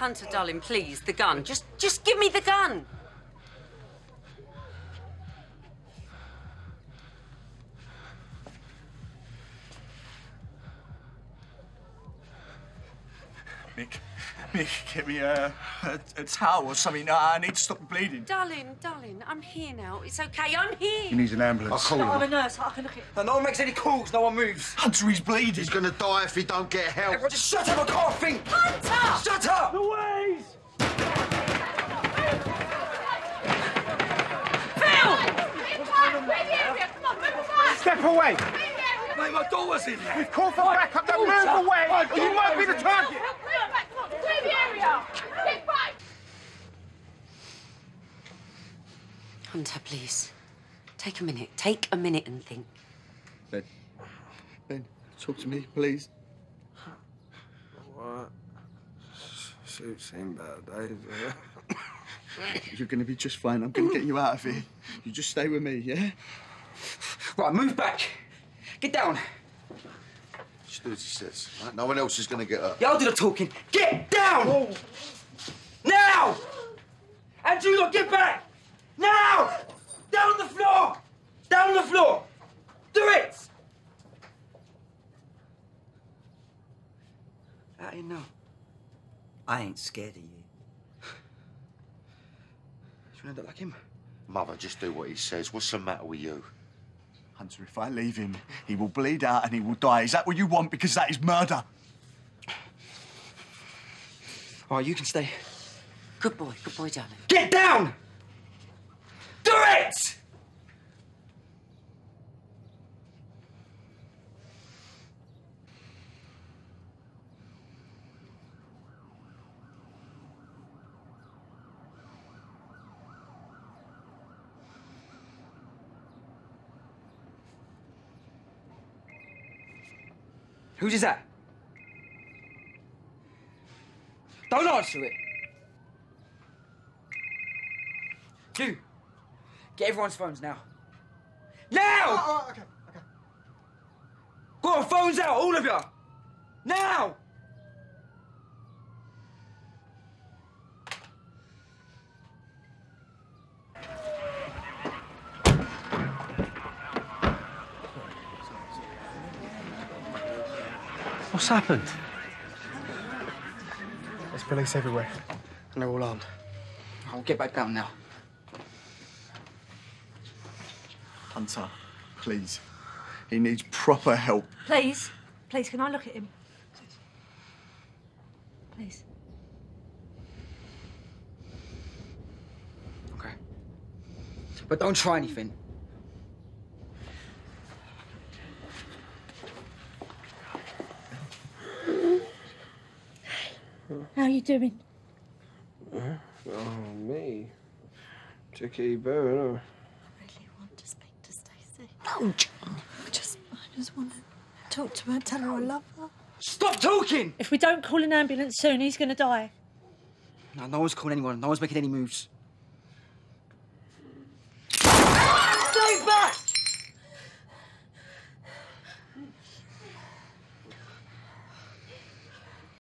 Hunter, darling, please, the gun. Just, just give me the gun. Mick, Mick, get me a, a, a towel or something. I need to stop the bleeding. Darling, darling, I'm here now. It's okay, I'm here. He needs an ambulance. I'll call I'm a nurse. I can look at And no one makes any calls, no one moves. Hunter, he's bleeding. He's gonna die if he don't get help. Everyone just shut up, I can't think. Hunter! Shut up! Step away! Mate, my daughter's in there. We've called for backup. Now move away, or you might be the target. Hunter, please. Take a minute. Take a minute and think. Ben, Ben, talk to me, please. What? Suits him bad days. You're going to be just fine. I'm going to get you out of here. You just stay with me, yeah? Right, move back. Get down. Just do as he says. Right? No one else is going to get hurt. Yeah, I'll do the talking. Get down! Now! And you lot, get back! Now! Down on the floor! Down on the floor! Do it! Out here now. I ain't scared of you. You wanna end up like him? Mother, just do what he says. What's the matter with you? Hunter, if I leave him, he will bleed out and he will die. Is that what you want? Because that is murder. All right, you can stay. Good boy, good boy, darling. Get down! Do it! Whose is that? Don't answer it. You, get everyone's phones now. Now! Oh, oh, okay, okay. Go on, phones out, all of you! Now! What's happened? There's police everywhere. And they're all armed. I'll get back down now. Hunter, please. He needs proper help. Please, please, can I look at him? Please. Okay. But don't try anything. Mm-hmm. How are you doing? Oh, me. Took it better, huh? really want to speak to Stacey. No, John. I just, I just want to talk to her, tell her I love her. Stop talking! If we don't call an ambulance soon, he's going to die. No, no one's calling anyone. No one's making any moves.